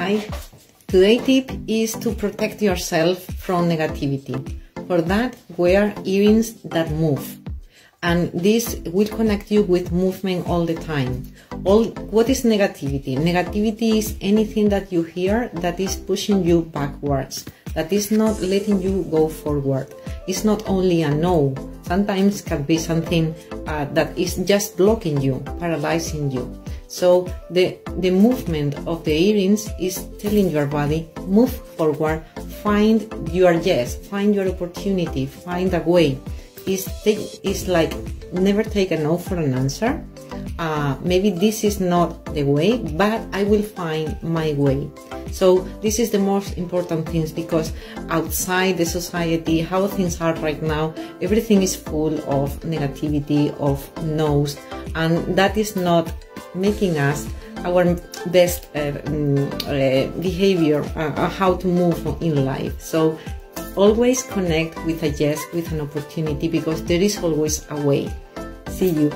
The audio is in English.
Hi. Today's tip is to protect yourself from negativity. For that, wear earrings that move. And this will connect you with movement all the time. All what is negativity? Negativity is anything that you hear that is pushing you backwards, that is not letting you go forward. It's not only a no. Sometimes can be something uh, that is just blocking you, paralyzing you. So the, the movement of the earrings is telling your body, move forward, find your yes, find your opportunity, find a way. It's, it's like never take a no for an answer. Uh, maybe this is not the way, but I will find my way. So this is the most important things because outside the society, how things are right now, everything is full of negativity, of no's, and that is not making us our best uh, um, uh, behavior, uh, uh, how to move in life. So always connect with a yes, with an opportunity, because there is always a way. See you.